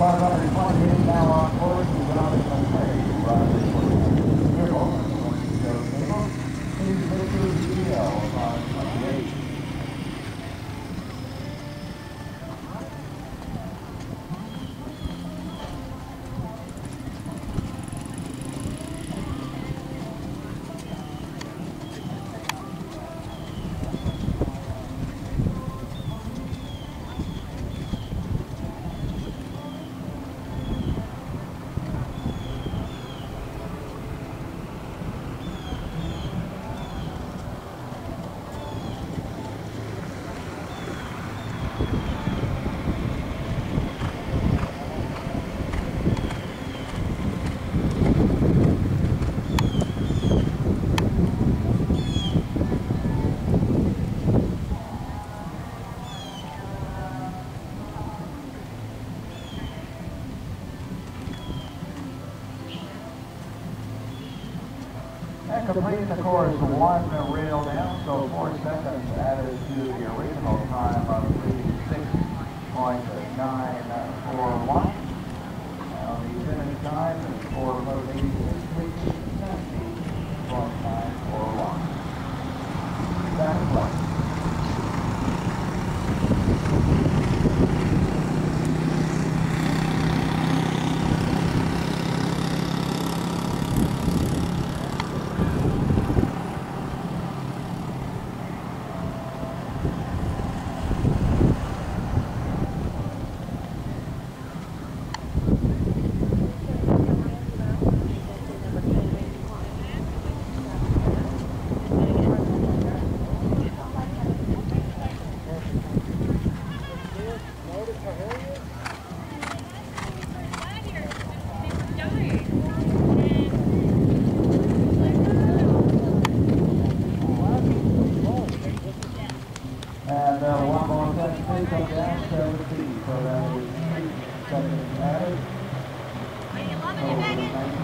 Department reporting now on forward economic uncertainty. That completes the course one rail down, so four seconds added to the original time of 36.941. one more second, please come down, 17, so that seconds added. Over 94.